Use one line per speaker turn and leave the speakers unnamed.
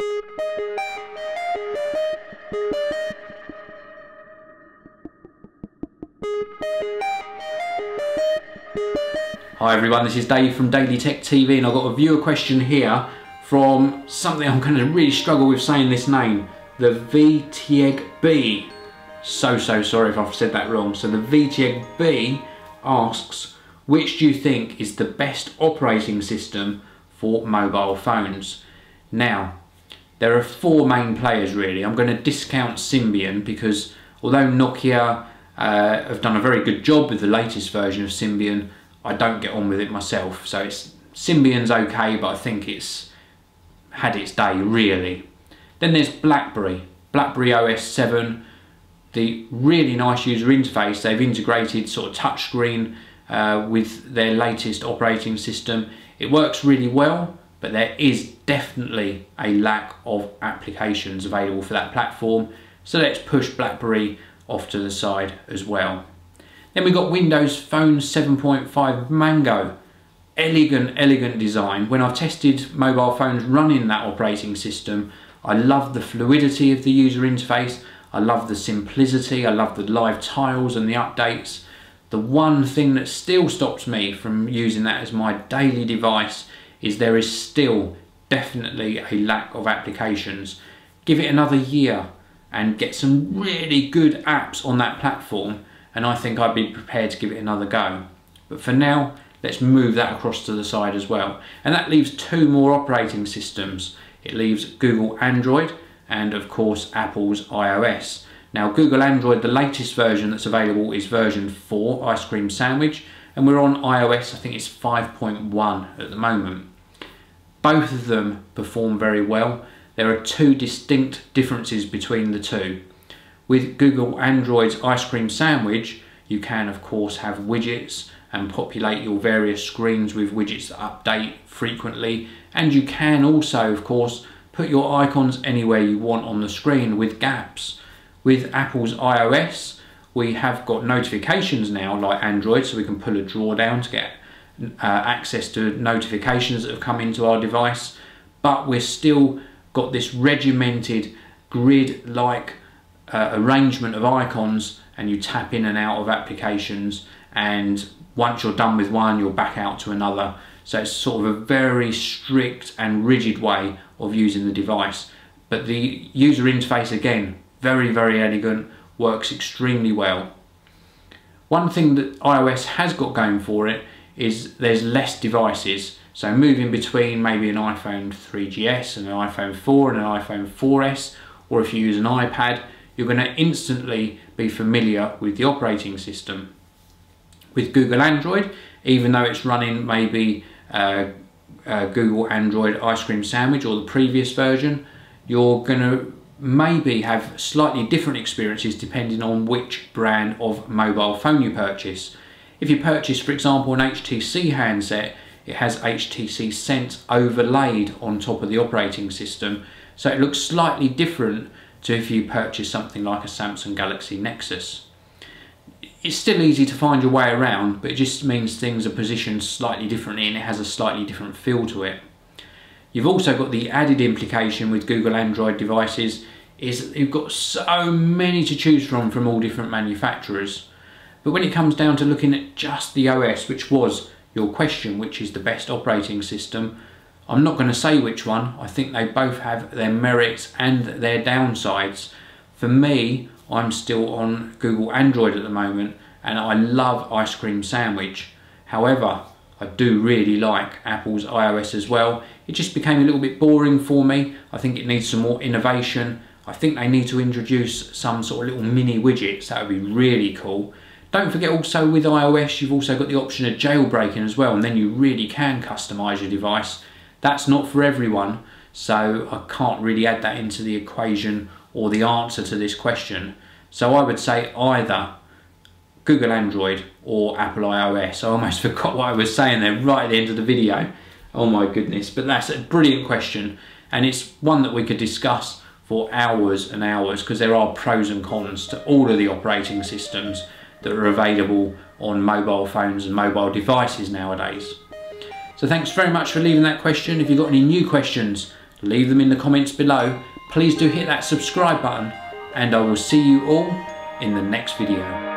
Hi everyone, this is Dave from Daily Tech TV and I've got a viewer question here from something I'm going to really struggle with saying this name, the VTEG B. So, so sorry if I've said that wrong. So the VTEG B asks, which do you think is the best operating system for mobile phones? Now, there are four main players really. I'm going to discount Symbian because although Nokia uh, have done a very good job with the latest version of Symbian, I don't get on with it myself. So it's Symbian's okay, but I think it's had its day really. Then there's BlackBerry, BlackBerry OS 7, the really nice user interface. They've integrated sort of touchscreen uh, with their latest operating system. It works really well, but there is definitely a lack of applications available for that platform. So let's push BlackBerry off to the side as well. Then we've got Windows Phone 7.5 Mango. Elegant, elegant design. When I've tested mobile phones running that operating system, I love the fluidity of the user interface. I love the simplicity. I love the live tiles and the updates. The one thing that still stops me from using that as my daily device is there is still definitely a lack of applications. Give it another year and get some really good apps on that platform and I think I'd be prepared to give it another go. But for now, let's move that across to the side as well. And that leaves two more operating systems. It leaves Google Android and of course Apple's iOS. Now Google Android, the latest version that's available is version 4, Ice Cream Sandwich, and we're on iOS, I think it's 5.1 at the moment. Both of them perform very well. There are two distinct differences between the two. With Google Android's ice cream sandwich, you can of course have widgets and populate your various screens with widgets that update frequently. And you can also, of course, put your icons anywhere you want on the screen with gaps. With Apple's iOS, we have got notifications now like Android, so we can pull a drawer down to get uh, access to notifications that have come into our device. But we're still got this regimented grid-like uh, arrangement of icons and you tap in and out of applications and once you're done with one you're back out to another so it's sort of a very strict and rigid way of using the device but the user interface again very very elegant works extremely well one thing that iOS has got going for it is there's less devices so moving between maybe an iPhone 3GS and an iPhone 4 and an iPhone 4S or if you use an iPad you're going to instantly be familiar with the operating system. With Google Android, even though it's running maybe uh, uh, Google Android Ice Cream Sandwich or the previous version, you're going to maybe have slightly different experiences depending on which brand of mobile phone you purchase. If you purchase, for example, an HTC handset, it has HTC Sense overlaid on top of the operating system, so it looks slightly different to if you purchase something like a Samsung Galaxy Nexus. It's still easy to find your way around, but it just means things are positioned slightly differently and it has a slightly different feel to it. You've also got the added implication with Google Android devices is that you've got so many to choose from from all different manufacturers. But when it comes down to looking at just the OS, which was your question, which is the best operating system, I'm not going to say which one. I think they both have their merits and their downsides. For me, I'm still on Google Android at the moment and I love Ice Cream Sandwich. However, I do really like Apple's iOS as well. It just became a little bit boring for me. I think it needs some more innovation. I think they need to introduce some sort of little mini widgets. That would be really cool. Don't forget also with iOS, you've also got the option of jailbreaking as well, and then you really can customize your device that's not for everyone, so I can't really add that into the equation or the answer to this question. So I would say either Google Android or Apple iOS. I almost forgot what I was saying there right at the end of the video. Oh my goodness, but that's a brilliant question and it's one that we could discuss for hours and hours because there are pros and cons to all of the operating systems that are available on mobile phones and mobile devices nowadays. So thanks very much for leaving that question. If you've got any new questions, leave them in the comments below. Please do hit that subscribe button and I will see you all in the next video.